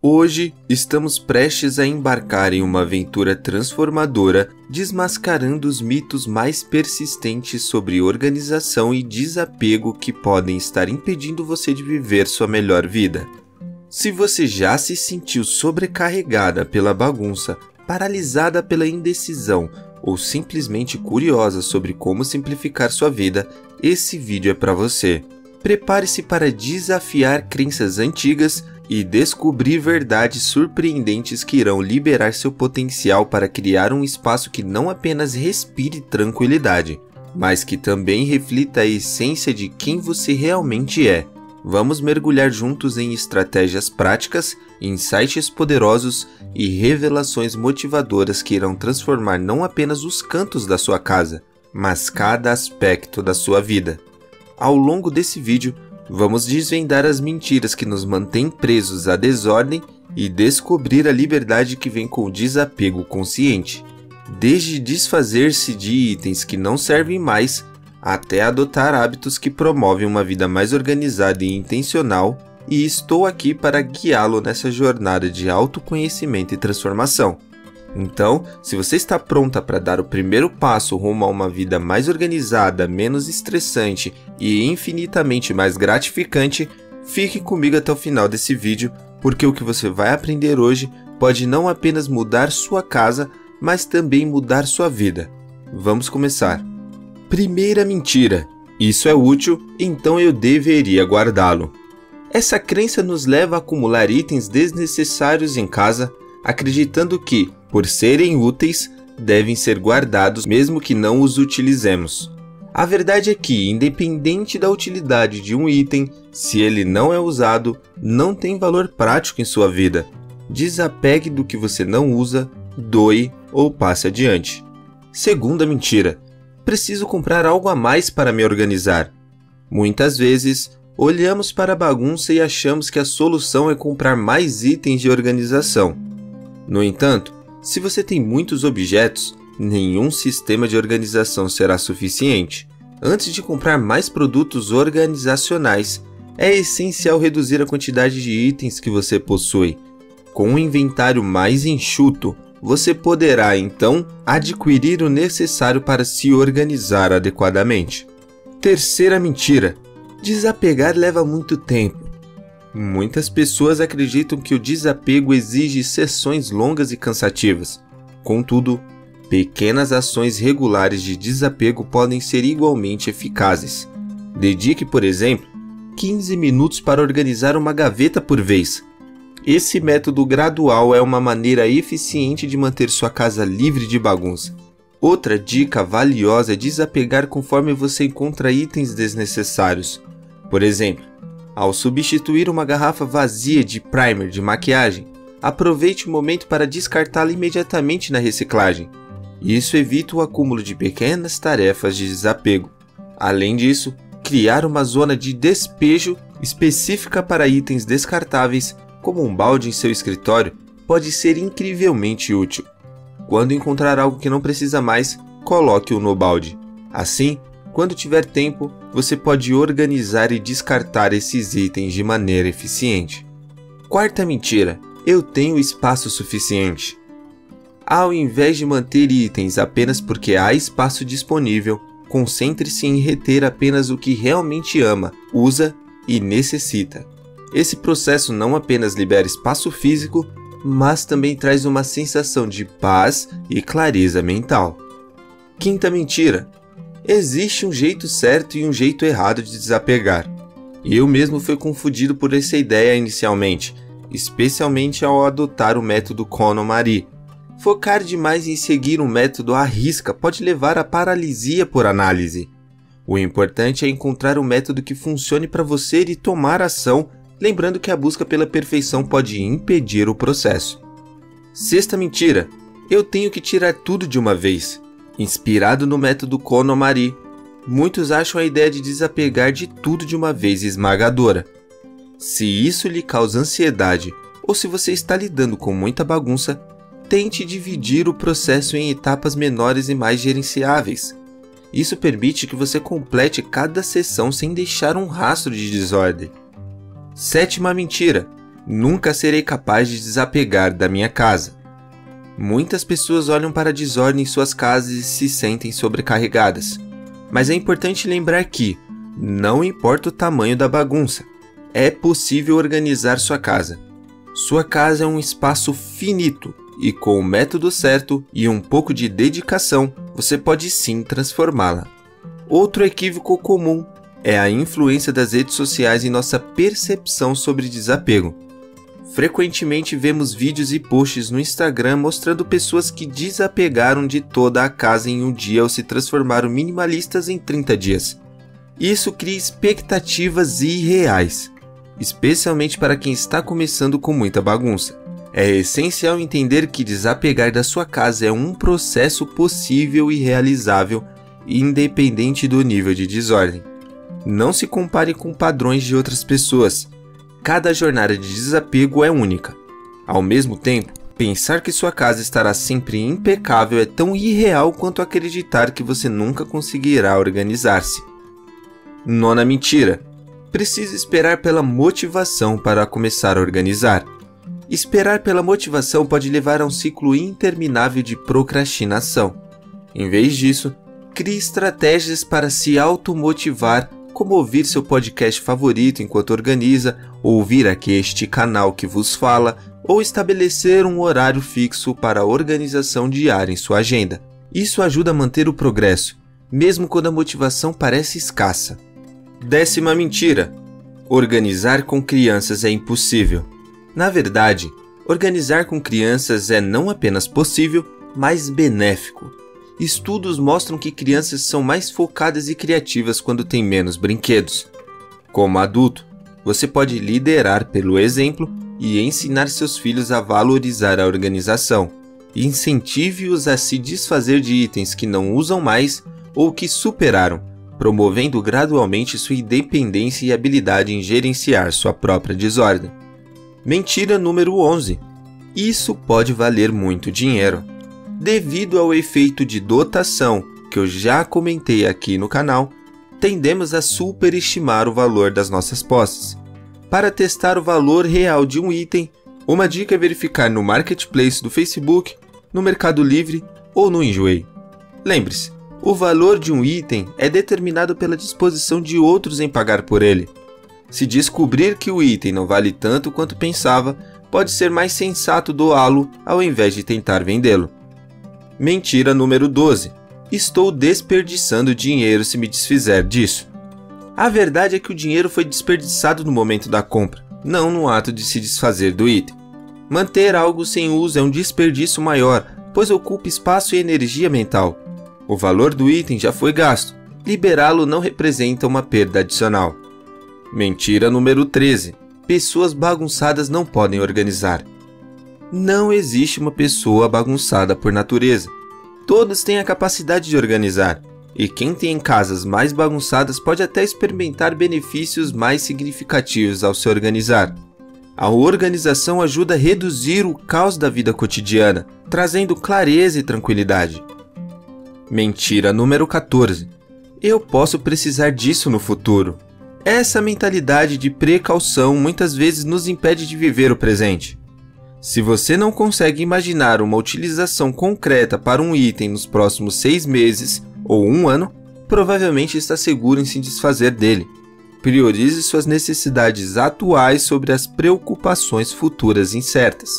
Hoje estamos prestes a embarcar em uma aventura transformadora, desmascarando os mitos mais persistentes sobre organização e desapego que podem estar impedindo você de viver sua melhor vida. Se você já se sentiu sobrecarregada pela bagunça, paralisada pela indecisão ou simplesmente curiosa sobre como simplificar sua vida, esse vídeo é para você. Prepare-se para desafiar crenças antigas e descobrir verdades surpreendentes que irão liberar seu potencial para criar um espaço que não apenas respire tranquilidade, mas que também reflita a essência de quem você realmente é. Vamos mergulhar juntos em estratégias práticas, insights poderosos e revelações motivadoras que irão transformar não apenas os cantos da sua casa, mas cada aspecto da sua vida. Ao longo desse vídeo, Vamos desvendar as mentiras que nos mantêm presos à desordem e descobrir a liberdade que vem com o desapego consciente. Desde desfazer-se de itens que não servem mais, até adotar hábitos que promovem uma vida mais organizada e intencional, e estou aqui para guiá-lo nessa jornada de autoconhecimento e transformação. Então, se você está pronta para dar o primeiro passo rumo a uma vida mais organizada, menos estressante e infinitamente mais gratificante, fique comigo até o final desse vídeo, porque o que você vai aprender hoje pode não apenas mudar sua casa, mas também mudar sua vida. Vamos começar. Primeira mentira: isso é útil, então eu deveria guardá-lo. Essa crença nos leva a acumular itens desnecessários em casa, acreditando que, por serem úteis, devem ser guardados mesmo que não os utilizemos. A verdade é que, independente da utilidade de um item, se ele não é usado, não tem valor prático em sua vida. Desapegue do que você não usa, doe ou passe adiante. Segunda mentira: preciso comprar algo a mais para me organizar. Muitas vezes, olhamos para a bagunça e achamos que a solução é comprar mais itens de organização. No entanto, se você tem muitos objetos, nenhum sistema de organização será suficiente. Antes de comprar mais produtos organizacionais, é essencial reduzir a quantidade de itens que você possui. Com um inventário mais enxuto, você poderá então adquirir o necessário para se organizar adequadamente. Terceira mentira: desapegar leva muito tempo. Muitas pessoas acreditam que o desapego exige sessões longas e cansativas. Contudo, pequenas ações regulares de desapego podem ser igualmente eficazes. Dedique, por exemplo, 15 minutos para organizar uma gaveta por vez. Esse método gradual é uma maneira eficiente de manter sua casa livre de bagunça. Outra dica valiosa é desapegar conforme você encontra itens desnecessários. Por exemplo, ao substituir uma garrafa vazia de primer de maquiagem, aproveite o momento para descartá-la imediatamente na reciclagem. Isso evita o acúmulo de pequenas tarefas de desapego. Além disso, criar uma zona de despejo específica para itens descartáveis, como um balde em seu escritório, pode ser incrivelmente útil. Quando encontrar algo que não precisa mais, coloque-o no balde. Assim, quando tiver tempo, você pode organizar e descartar esses itens de maneira eficiente. Quarta mentira: eu tenho espaço suficiente. Ao invés de manter itens apenas porque há espaço disponível, concentre-se em reter apenas o que realmente ama, usa e necessita. Esse processo não apenas libera espaço físico, mas também traz uma sensação de paz e clareza mental. Quinta mentira: Existe um jeito certo e um jeito errado de desapegar. E eu mesmo fui confundido por essa ideia inicialmente, especialmente ao adotar o método Kono-Marie. Focar demais em seguir um método à risca pode levar à paralisia por análise. O importante é encontrar um método que funcione para você e tomar ação, lembrando que a busca pela perfeição pode impedir o processo. Sexta mentira: eu tenho que tirar tudo de uma vez. Inspirado no método Konomari, muitos acham a ideia de desapegar de tudo de uma vez esmagadora. Se isso lhe causa ansiedade ou se você está lidando com muita bagunça, tente dividir o processo em etapas menores e mais gerenciáveis. Isso permite que você complete cada sessão sem deixar um rastro de desordem. Sétima mentira: Nunca serei capaz de desapegar da minha casa. Muitas pessoas olham para a desordem em suas casas e se sentem sobrecarregadas. Mas é importante lembrar que, não importa o tamanho da bagunça, é possível organizar sua casa. Sua casa é um espaço finito e, com o método certo e um pouco de dedicação, você pode sim transformá-la. Outro equívoco comum é a influência das redes sociais em nossa percepção sobre desapego. Frequentemente vemos vídeos e posts no Instagram mostrando pessoas que desapegaram de toda a casa em um dia ou se transformaram minimalistas em 30 dias. Isso cria expectativas irreais, especialmente para quem está começando com muita bagunça. É essencial entender que desapegar da sua casa é um processo possível e realizável, independente do nível de desordem. Não se compare com padrões de outras pessoas Cada jornada de desapego é única. Ao mesmo tempo, pensar que sua casa estará sempre impecável é tão irreal quanto acreditar que você nunca conseguirá organizar-se. Nona mentira: precisa esperar pela motivação para começar a organizar. Esperar pela motivação pode levar a um ciclo interminável de procrastinação. Em vez disso, crie estratégias para se automotivar como ouvir seu podcast favorito enquanto organiza, ouvir aqui este canal que vos fala, ou estabelecer um horário fixo para a organização diária em sua agenda. Isso ajuda a manter o progresso, mesmo quando a motivação parece escassa. Décima mentira: organizar com crianças é impossível. Na verdade, organizar com crianças é não apenas possível, mas benéfico. Estudos mostram que crianças são mais focadas e criativas quando têm menos brinquedos. Como adulto, você pode liderar pelo exemplo e ensinar seus filhos a valorizar a organização. Incentive-os a se desfazer de itens que não usam mais ou que superaram, promovendo gradualmente sua independência e habilidade em gerenciar sua própria desordem. Mentira número 11. Isso pode valer muito dinheiro devido ao efeito de dotação que eu já comentei aqui no canal, tendemos a superestimar o valor das nossas posses. Para testar o valor real de um item, uma dica é verificar no Marketplace do Facebook, no Mercado Livre ou no Enjoei. Lembre-se, o valor de um item é determinado pela disposição de outros em pagar por ele. Se descobrir que o item não vale tanto quanto pensava, pode ser mais sensato doá-lo ao invés de tentar vendê-lo. Mentira número 12. Estou desperdiçando dinheiro se me desfizer disso. A verdade é que o dinheiro foi desperdiçado no momento da compra, não no ato de se desfazer do item. Manter algo sem uso é um desperdício maior, pois ocupa espaço e energia mental. O valor do item já foi gasto, liberá-lo não representa uma perda adicional. Mentira número 13. Pessoas bagunçadas não podem organizar. Não existe uma pessoa bagunçada por natureza. Todos têm a capacidade de organizar, e quem tem casas mais bagunçadas pode até experimentar benefícios mais significativos ao se organizar. A organização ajuda a reduzir o caos da vida cotidiana, trazendo clareza e tranquilidade. Mentira número 14. Eu posso precisar disso no futuro. Essa mentalidade de precaução muitas vezes nos impede de viver o presente. Se você não consegue imaginar uma utilização concreta para um item nos próximos seis meses ou um ano, provavelmente está seguro em se desfazer dele. Priorize suas necessidades atuais sobre as preocupações futuras incertas.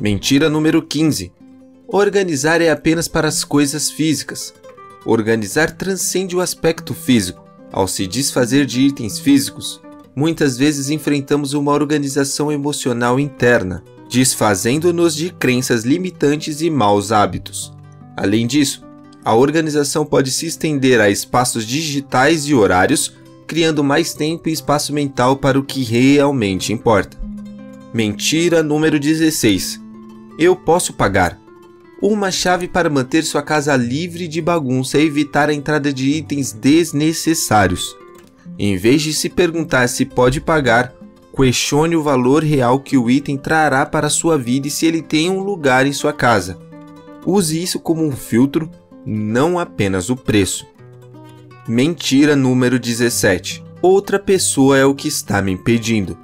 Mentira número 15. Organizar é apenas para as coisas físicas. Organizar transcende o aspecto físico. Ao se desfazer de itens físicos, muitas vezes enfrentamos uma organização emocional interna, desfazendo-nos de crenças limitantes e maus hábitos. Além disso, a organização pode se estender a espaços digitais e horários, criando mais tempo e espaço mental para o que realmente importa. Mentira número 16. Eu posso pagar. Uma chave para manter sua casa livre de bagunça é evitar a entrada de itens desnecessários. Em vez de se perguntar se pode pagar, Questione o valor real que o item trará para sua vida e se ele tem um lugar em sua casa. Use isso como um filtro, não apenas o preço. Mentira número 17. Outra pessoa é o que está me impedindo.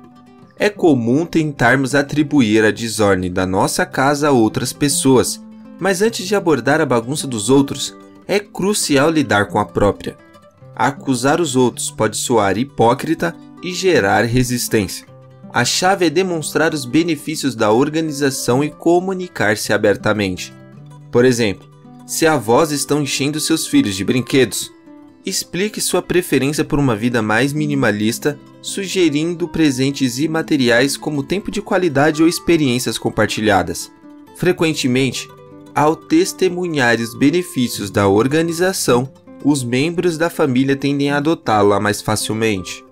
É comum tentarmos atribuir a desordem da nossa casa a outras pessoas, mas antes de abordar a bagunça dos outros, é crucial lidar com a própria. Acusar os outros pode soar hipócrita e gerar resistência. A chave é demonstrar os benefícios da organização e comunicar-se abertamente. Por exemplo, se avós estão enchendo seus filhos de brinquedos, explique sua preferência por uma vida mais minimalista, sugerindo presentes imateriais como tempo de qualidade ou experiências compartilhadas. Frequentemente, ao testemunhar os benefícios da organização, os membros da família tendem a adotá-la mais facilmente.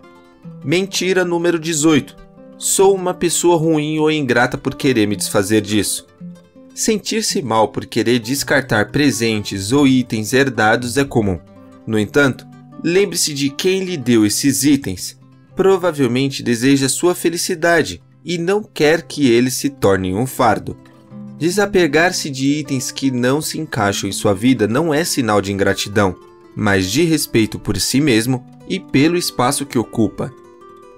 Mentira número 18. Sou uma pessoa ruim ou ingrata por querer me desfazer disso. Sentir-se mal por querer descartar presentes ou itens herdados é comum. No entanto, lembre-se de quem lhe deu esses itens. Provavelmente deseja sua felicidade e não quer que eles se tornem um fardo. Desapegar-se de itens que não se encaixam em sua vida não é sinal de ingratidão, mas de respeito por si mesmo e pelo espaço que ocupa.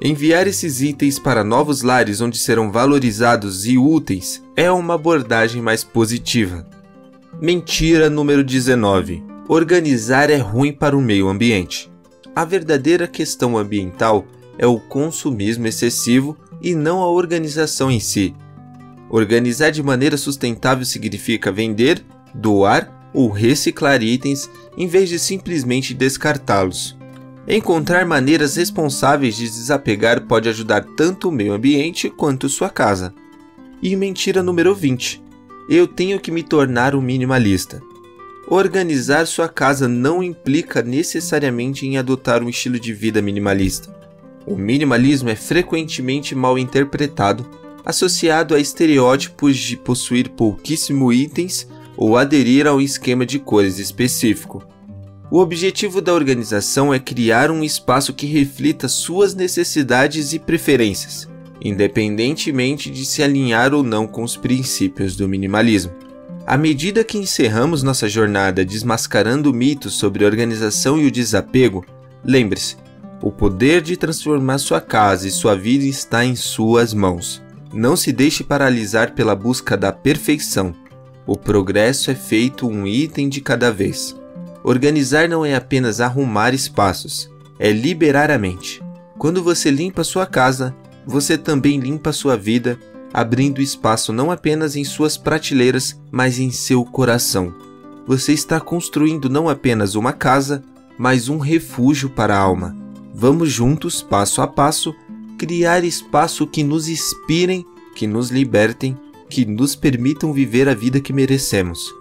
Enviar esses itens para novos lares onde serão valorizados e úteis é uma abordagem mais positiva. Mentira número 19. Organizar é ruim para o meio ambiente. A verdadeira questão ambiental é o consumismo excessivo e não a organização em si. Organizar de maneira sustentável significa vender, doar ou reciclar itens em vez de simplesmente descartá-los. Encontrar maneiras responsáveis de desapegar pode ajudar tanto o meio ambiente quanto sua casa. E mentira número 20. Eu tenho que me tornar um minimalista. Organizar sua casa não implica necessariamente em adotar um estilo de vida minimalista. O minimalismo é frequentemente mal interpretado, associado a estereótipos de possuir pouquíssimos itens ou aderir a um esquema de cores específico. O objetivo da organização é criar um espaço que reflita suas necessidades e preferências, independentemente de se alinhar ou não com os princípios do minimalismo. À medida que encerramos nossa jornada desmascarando mitos sobre organização e o desapego, lembre-se: o poder de transformar sua casa e sua vida está em suas mãos. Não se deixe paralisar pela busca da perfeição. O progresso é feito um item de cada vez. Organizar não é apenas arrumar espaços, é liberar a mente. Quando você limpa sua casa, você também limpa sua vida, abrindo espaço não apenas em suas prateleiras, mas em seu coração. Você está construindo não apenas uma casa, mas um refúgio para a alma. Vamos juntos, passo a passo, criar espaço que nos inspirem, que nos libertem, que nos permitam viver a vida que merecemos.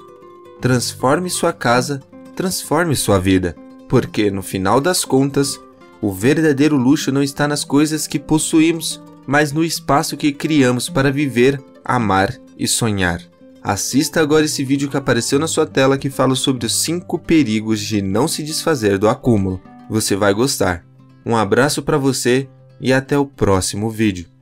Transforme sua casa transforme sua vida, porque no final das contas, o verdadeiro luxo não está nas coisas que possuímos, mas no espaço que criamos para viver, amar e sonhar. Assista agora esse vídeo que apareceu na sua tela que fala sobre os 5 perigos de não se desfazer do acúmulo. Você vai gostar. Um abraço para você e até o próximo vídeo.